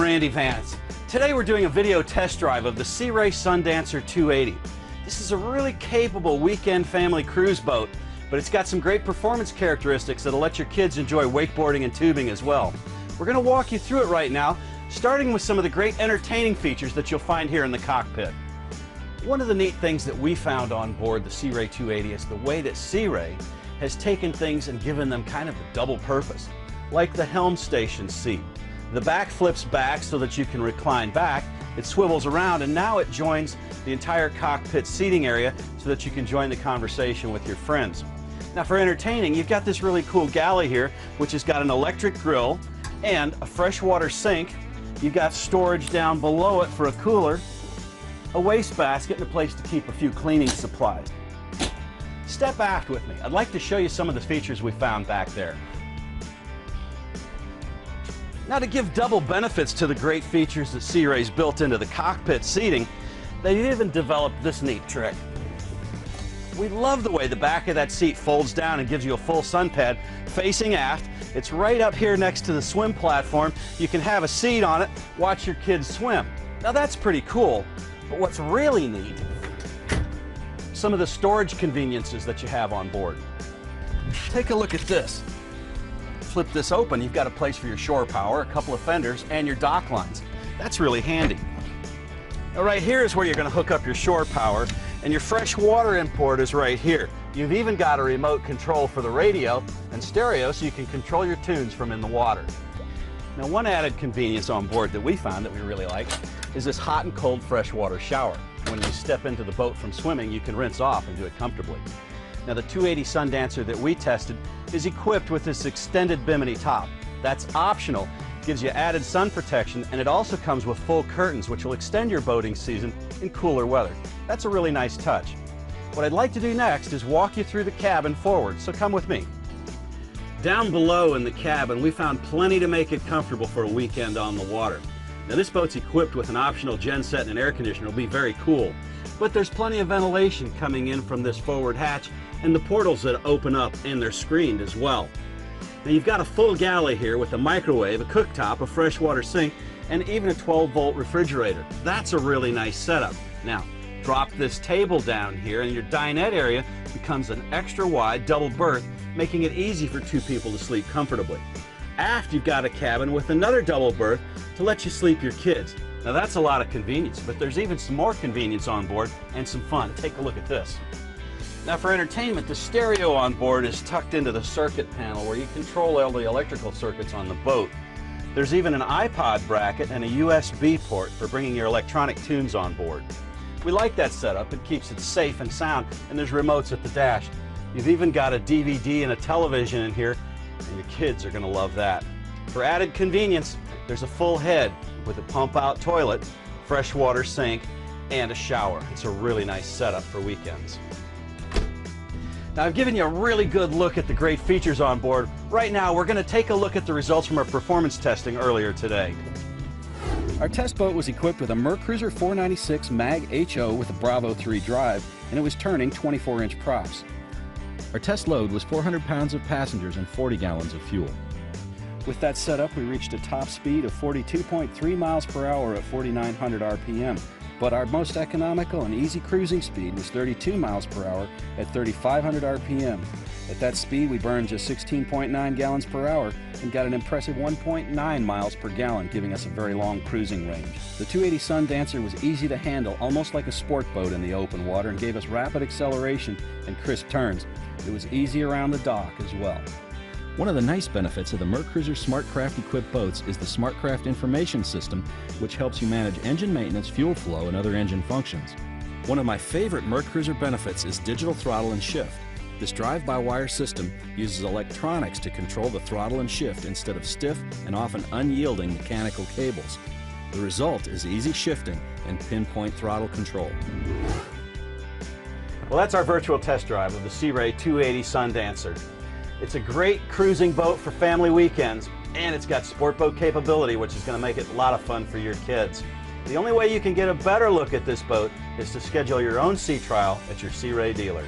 Randy Vance. Today we're doing a video test drive of the Sea Ray Sundancer 280. This is a really capable weekend family cruise boat, but it's got some great performance characteristics that'll let your kids enjoy wakeboarding and tubing as well. We're going to walk you through it right now, starting with some of the great entertaining features that you'll find here in the cockpit. One of the neat things that we found on board the Sea Ray 280 is the way that Sea Ray has taken things and given them kind of a double purpose, like the helm station seat. The back flips back so that you can recline back. It swivels around and now it joins the entire cockpit seating area so that you can join the conversation with your friends. Now for entertaining, you've got this really cool galley here, which has got an electric grill and a freshwater sink. You've got storage down below it for a cooler, a wastebasket, and a place to keep a few cleaning supplies. Step aft with me. I'd like to show you some of the features we found back there. Now to give double benefits to the great features that Sea Ray's built into the cockpit seating, they even developed this neat trick. We love the way the back of that seat folds down and gives you a full sun pad facing aft. It's right up here next to the swim platform. You can have a seat on it, watch your kids swim. Now that's pretty cool, but what's really neat, some of the storage conveniences that you have on board. Take a look at this flip this open, you've got a place for your shore power, a couple of fenders, and your dock lines. That's really handy. Now right here is where you're going to hook up your shore power, and your fresh water import is right here. You've even got a remote control for the radio and stereo so you can control your tunes from in the water. Now one added convenience on board that we found that we really like is this hot and cold freshwater shower. When you step into the boat from swimming, you can rinse off and do it comfortably. Now the 280 Sundancer that we tested is equipped with this extended bimini top. That's optional, gives you added sun protection, and it also comes with full curtains which will extend your boating season in cooler weather. That's a really nice touch. What I'd like to do next is walk you through the cabin forward, so come with me. Down below in the cabin, we found plenty to make it comfortable for a weekend on the water. Now this boat's equipped with an optional genset and an air conditioner. It'll be very cool. But there's plenty of ventilation coming in from this forward hatch and the portals that open up and they're screened as well. Now you've got a full galley here with a microwave, a cooktop, a freshwater sink, and even a 12 volt refrigerator. That's a really nice setup. Now, drop this table down here and your dinette area becomes an extra wide double berth, making it easy for two people to sleep comfortably. Aft, you've got a cabin with another double berth to let you sleep your kids. Now that's a lot of convenience, but there's even some more convenience on board and some fun. Take a look at this. Now for entertainment, the stereo on board is tucked into the circuit panel where you control all the electrical circuits on the boat. There's even an iPod bracket and a USB port for bringing your electronic tunes on board. We like that setup. It keeps it safe and sound, and there's remotes at the dash. You've even got a DVD and a television in here, and your kids are going to love that. For added convenience, there's a full head with a pump out toilet, freshwater sink, and a shower. It's a really nice setup for weekends. Now I've given you a really good look at the great features on board. Right now we're going to take a look at the results from our performance testing earlier today. Our test boat was equipped with a Mercruiser 496 MAG HO with a Bravo 3 drive and it was turning 24 inch props. Our test load was 400 pounds of passengers and 40 gallons of fuel. With that setup, we reached a top speed of 42.3 miles per hour at 4,900 RPM but our most economical and easy cruising speed was 32 miles per hour at 3,500 RPM. At that speed, we burned just 16.9 gallons per hour and got an impressive 1.9 miles per gallon, giving us a very long cruising range. The 280 Sundancer was easy to handle, almost like a sport boat in the open water, and gave us rapid acceleration and crisp turns. It was easy around the dock as well. One of the nice benefits of the Mercruiser SmartCraft equipped boats is the SmartCraft information system, which helps you manage engine maintenance, fuel flow, and other engine functions. One of my favorite Mercruiser benefits is digital throttle and shift. This drive-by-wire system uses electronics to control the throttle and shift instead of stiff and often unyielding mechanical cables. The result is easy shifting and pinpoint throttle control. Well, that's our virtual test drive of the Sea Ray 280 Sundancer. It's a great cruising boat for family weekends, and it's got sport boat capability, which is going to make it a lot of fun for your kids. The only way you can get a better look at this boat is to schedule your own sea trial at your Sea Ray dealer.